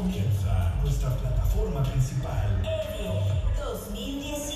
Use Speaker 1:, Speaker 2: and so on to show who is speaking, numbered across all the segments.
Speaker 1: Comienza nuestra plataforma principal.
Speaker 2: EVE 2019.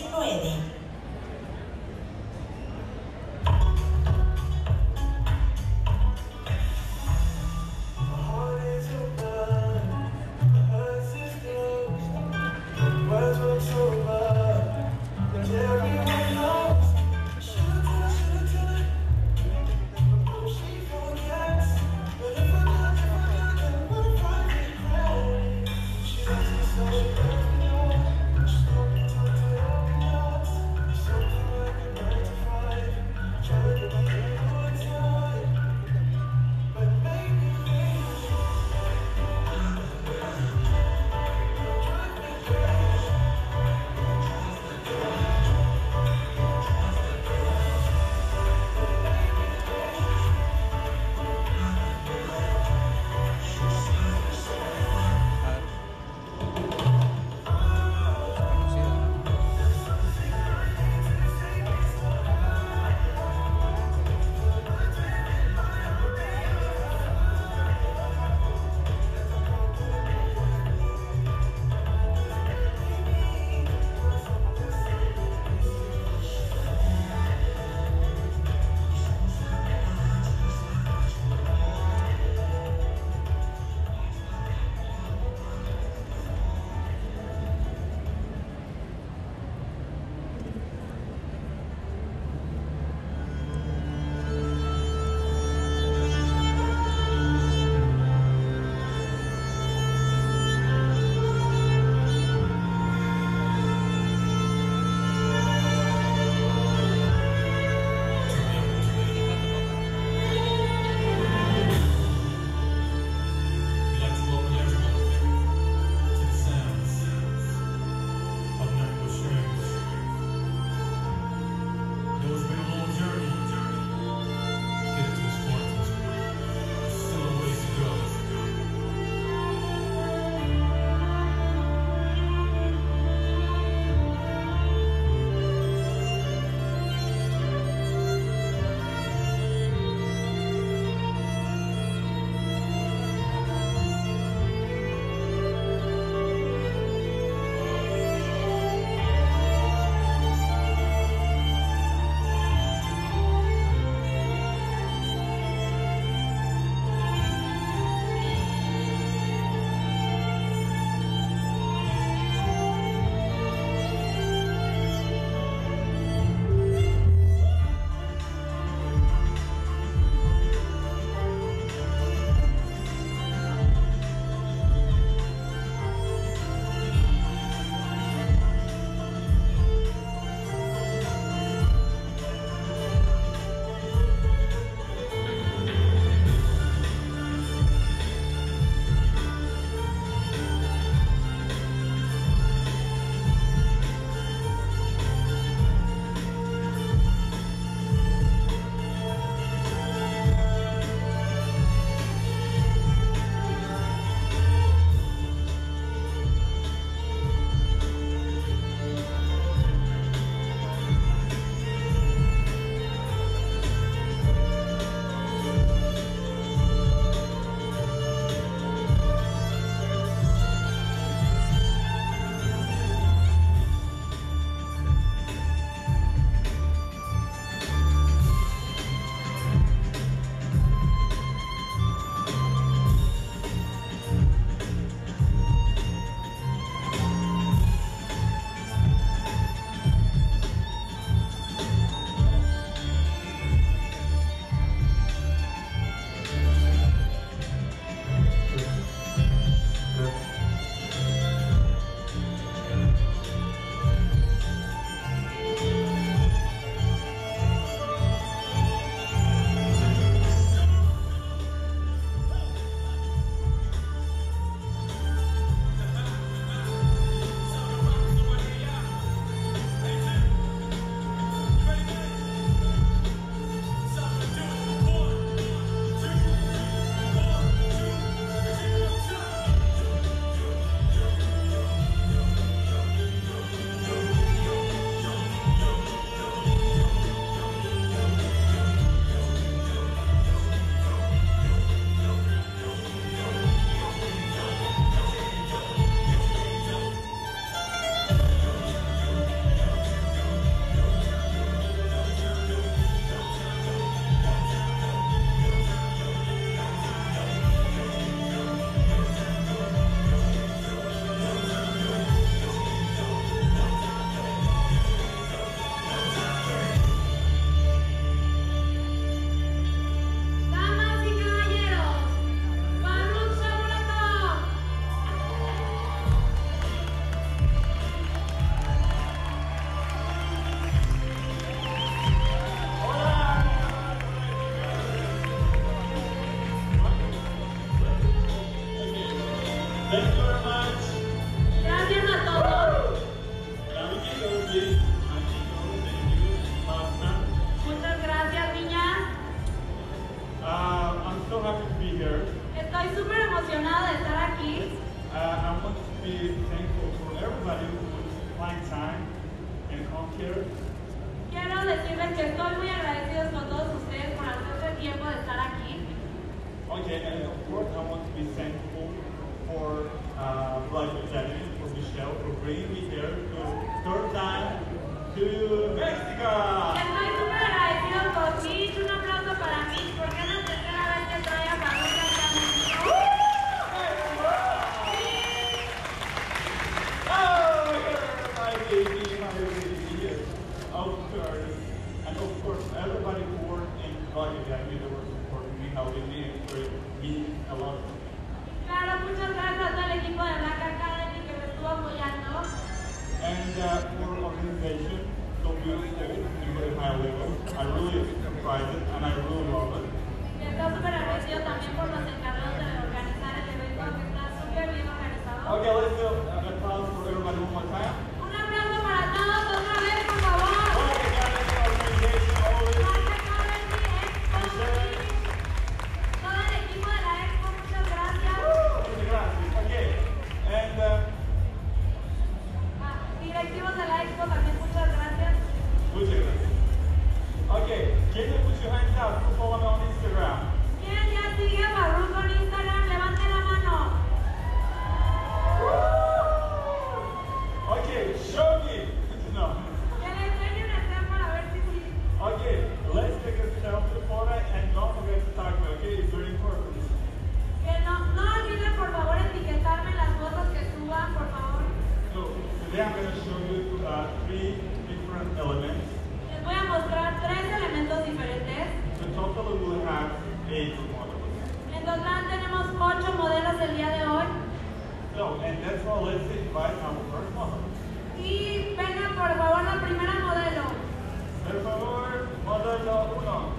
Speaker 3: wow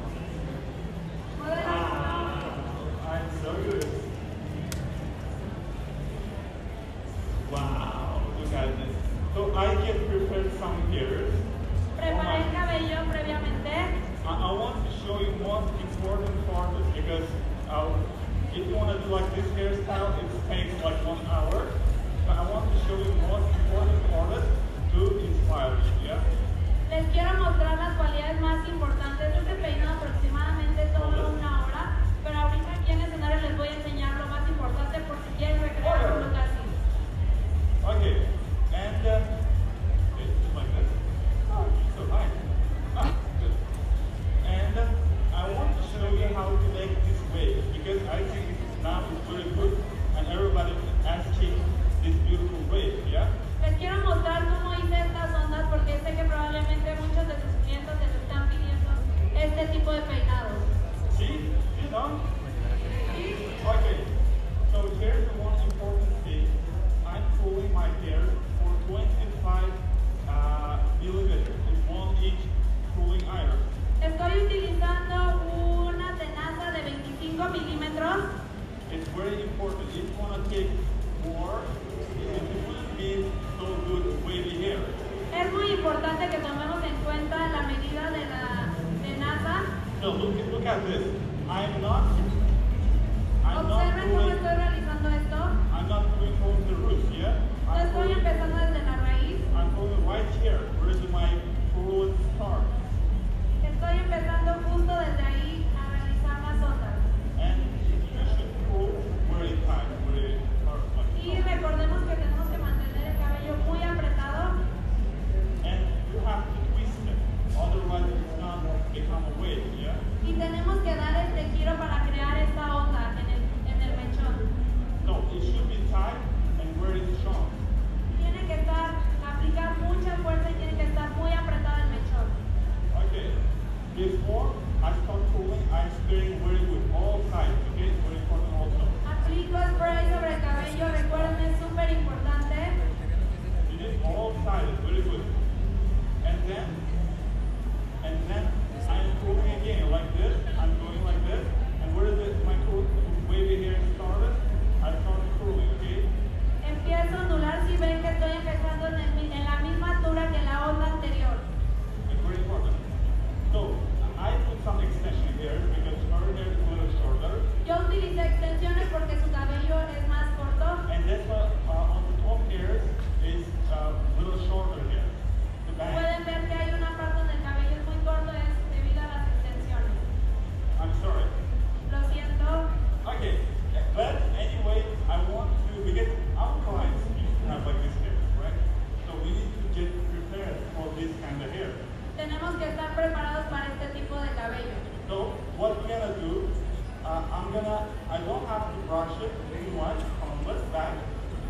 Speaker 3: So I can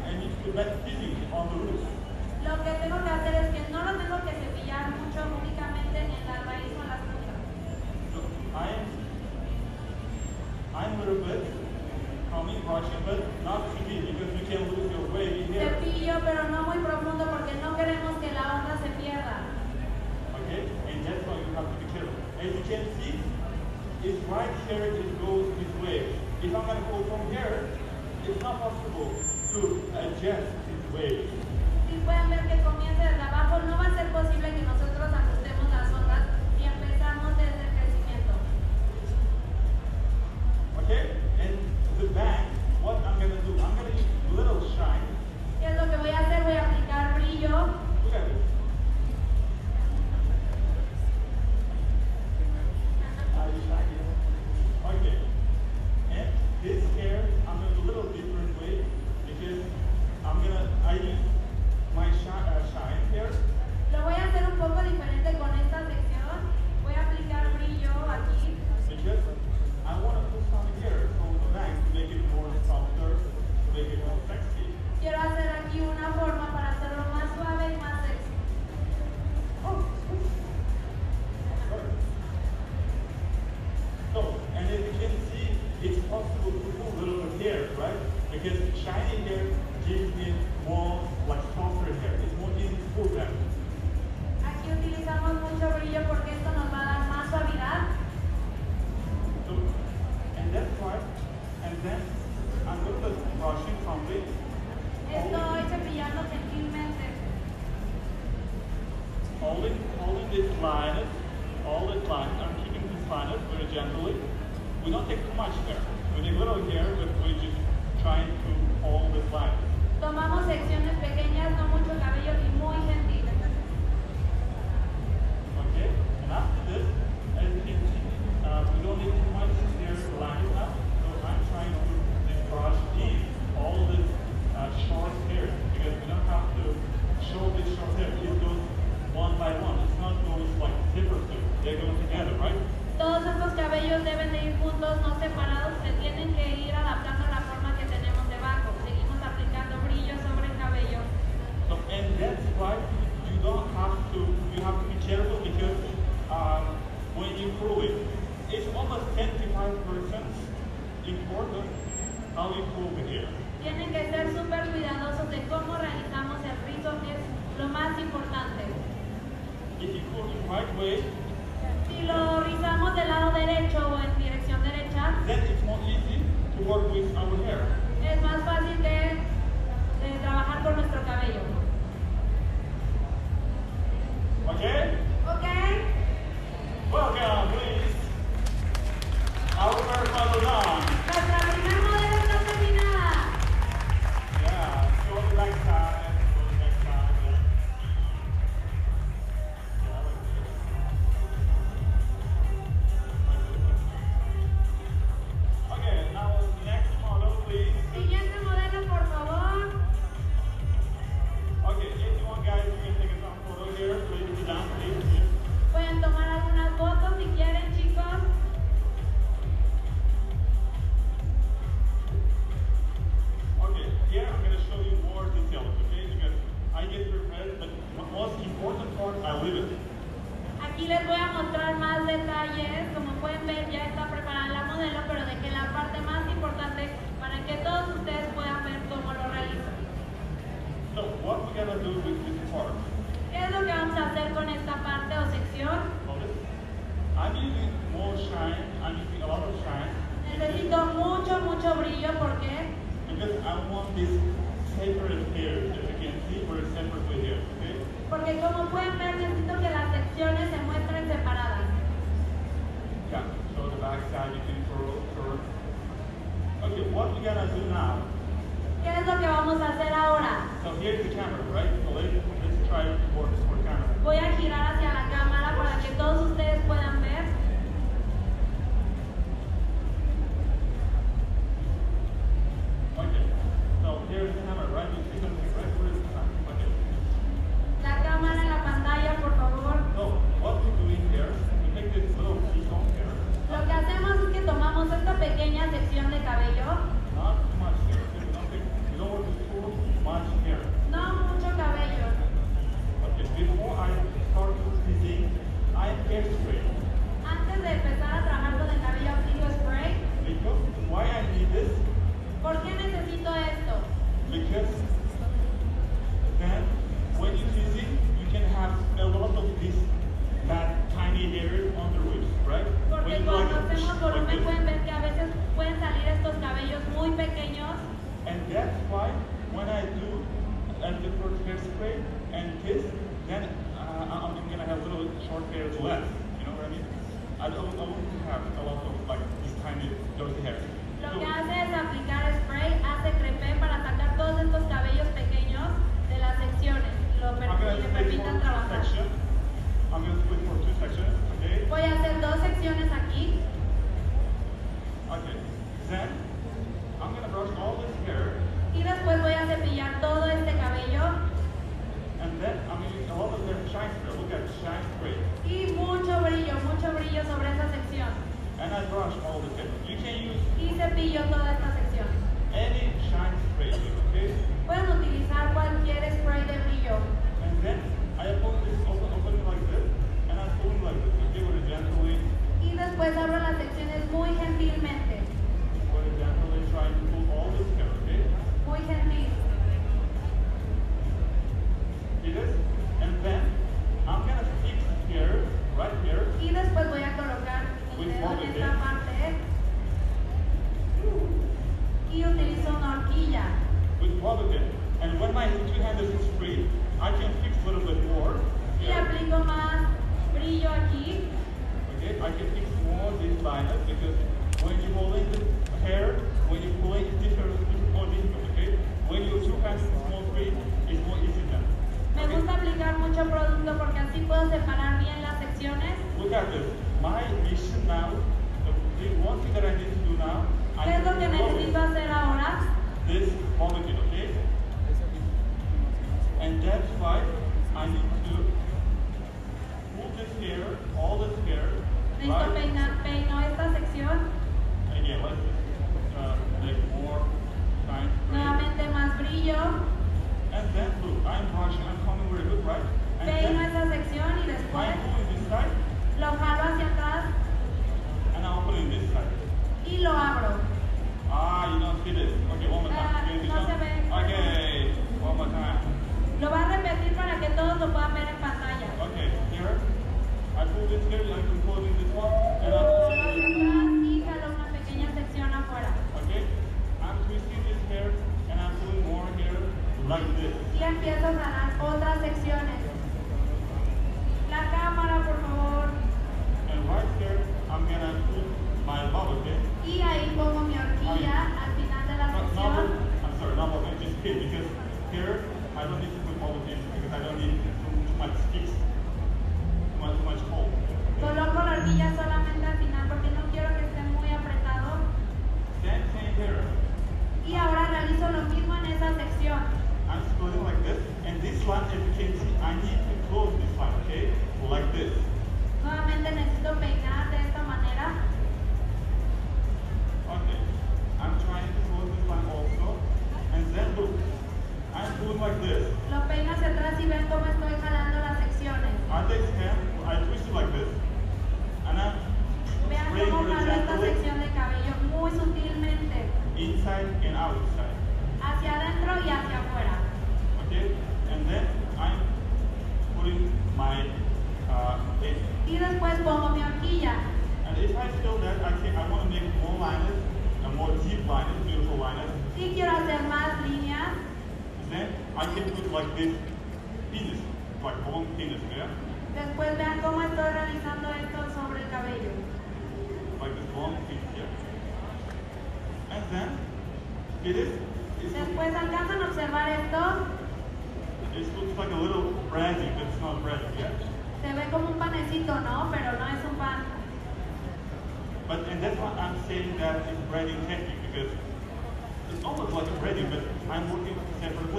Speaker 3: And on the roof.
Speaker 4: Lo que tengo que hacer es que no lo tengo que cepillar mucho únicamente en raíz o las
Speaker 3: frutas. I'm, I'm Rupert, Tommy Rajship, not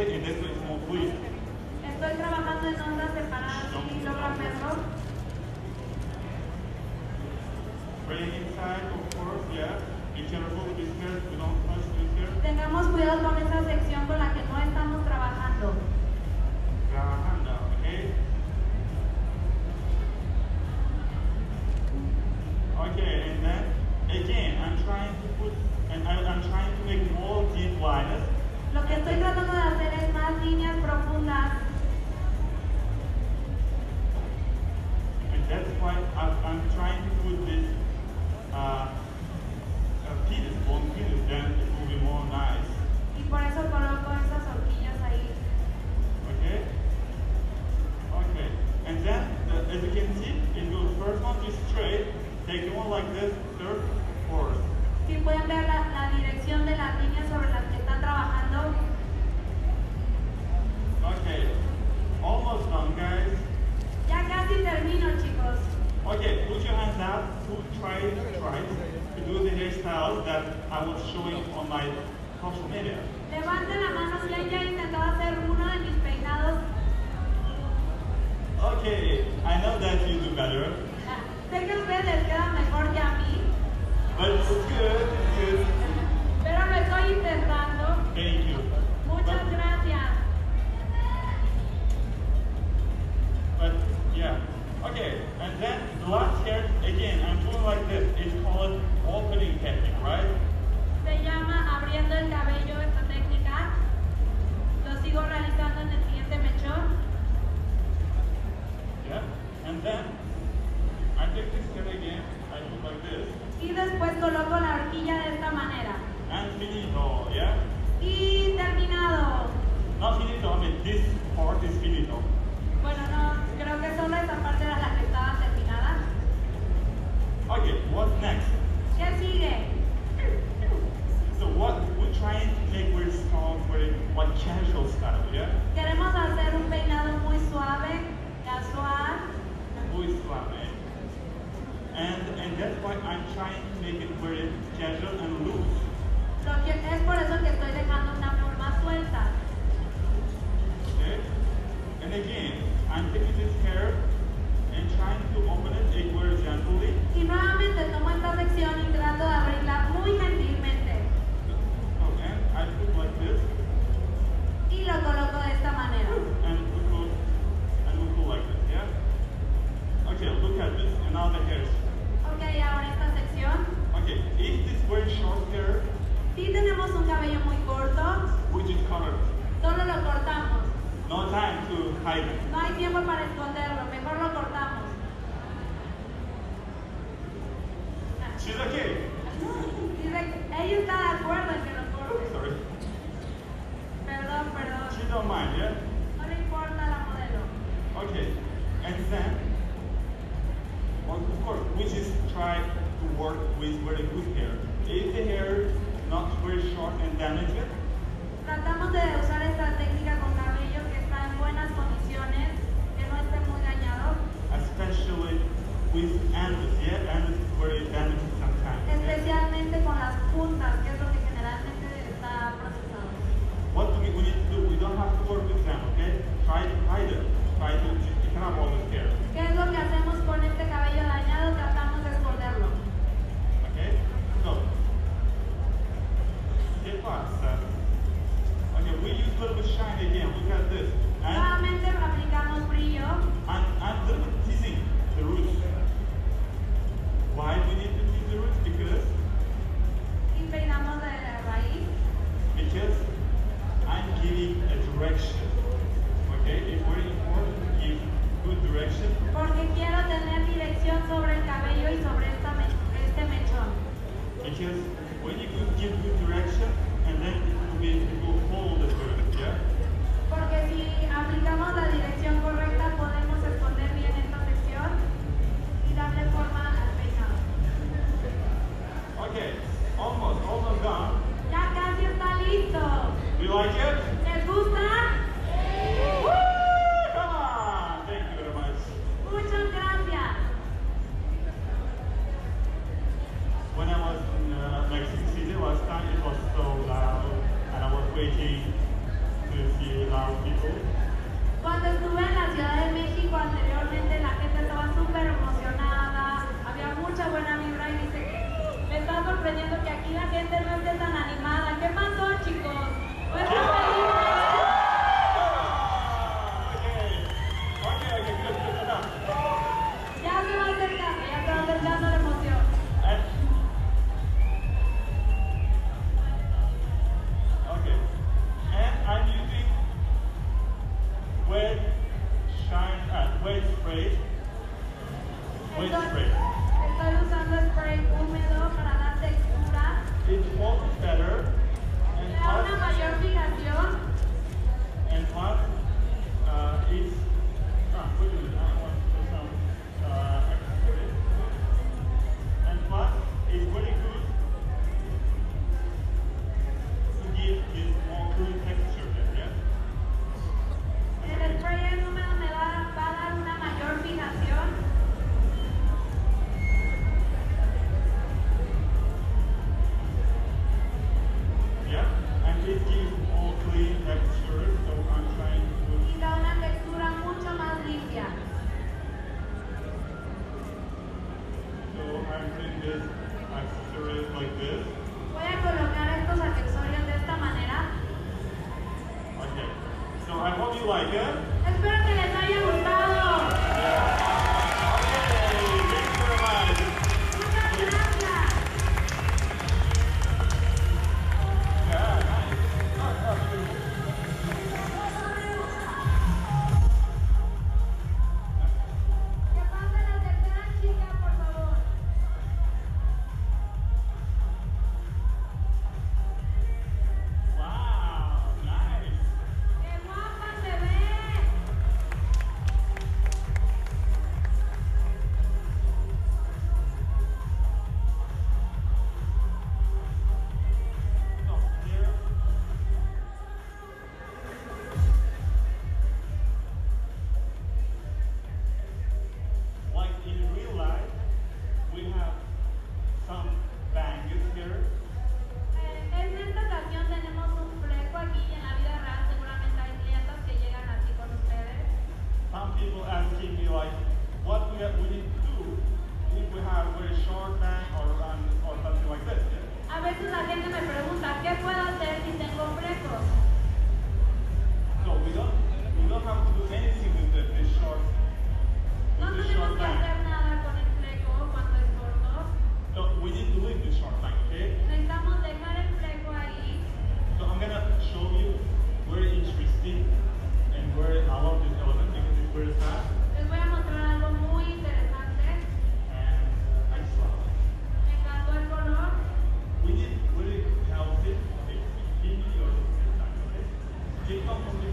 Speaker 4: Estoy
Speaker 3: trabajando en ondas separadas y logran verlo. Tengamos cuidado con esa sección con la que no estamos. Trabajando.
Speaker 4: Cuando estuve en la Ciudad de México anteriormente, la gente estaba súper emocionada, había mucha buena vibra y dice que me está sorprendiendo que aquí la gente no esté tan animada. ¿Qué pasó, chicos?
Speaker 3: Pues,
Speaker 4: ¿No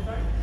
Speaker 3: Sorry?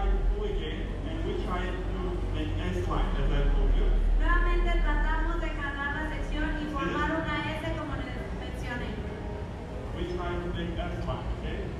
Speaker 3: to as
Speaker 4: Nuevamente tratamos de ganar la sección y formar una S
Speaker 3: como mencioné. We try to make S okay?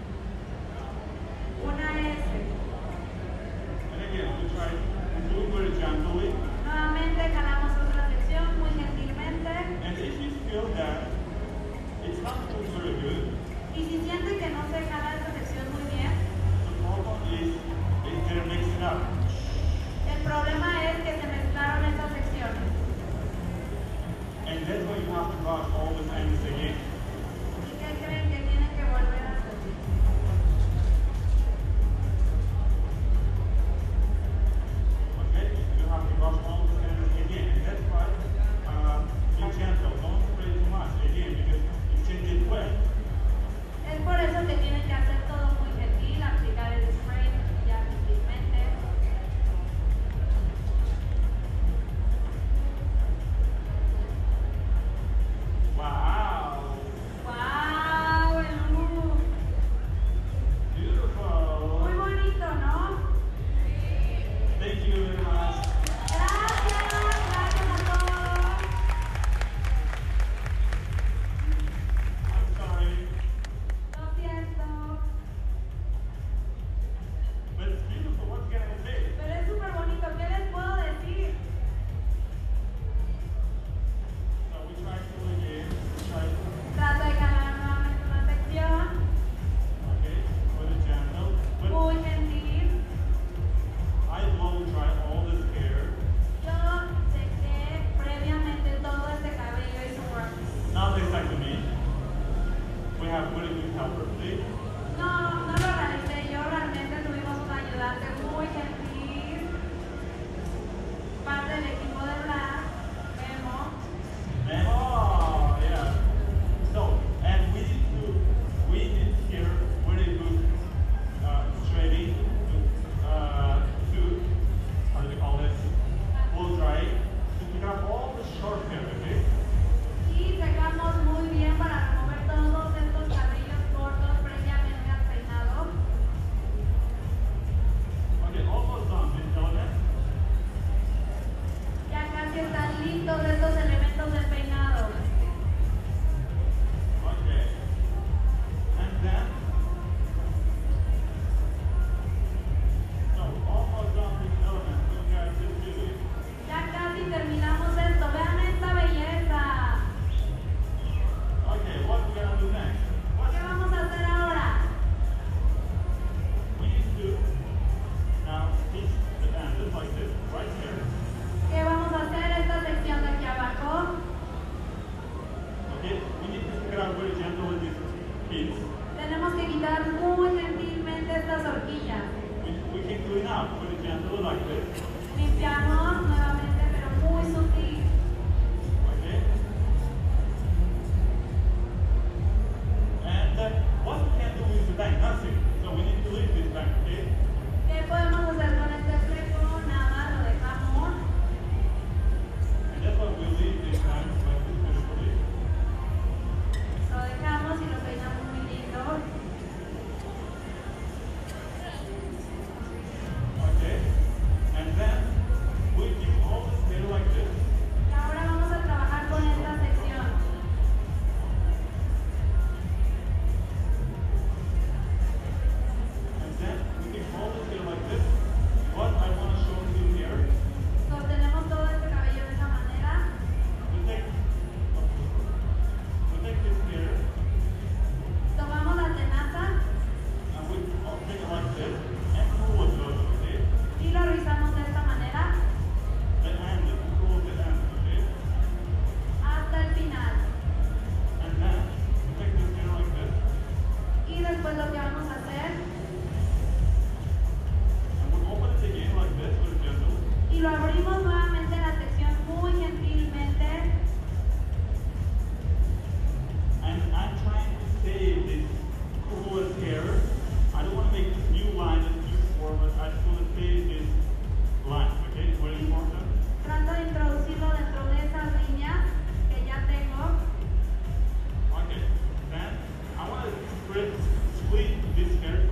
Speaker 3: To split, split this hair